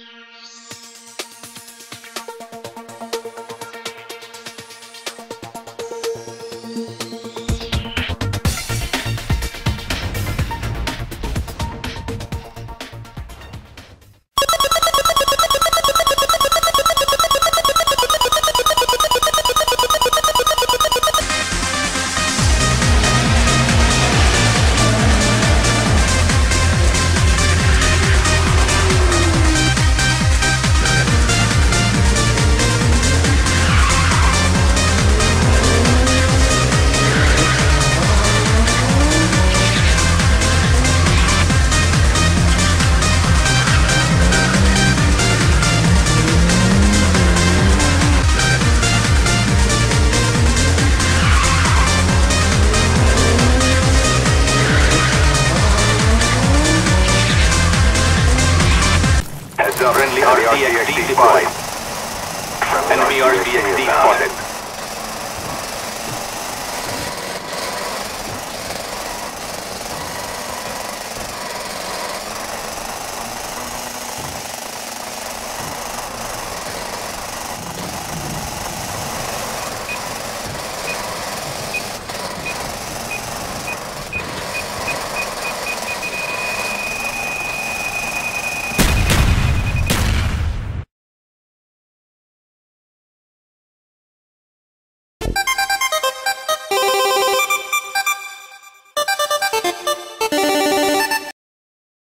Música friendly RPXD deployed. Enemy RPXD spotted.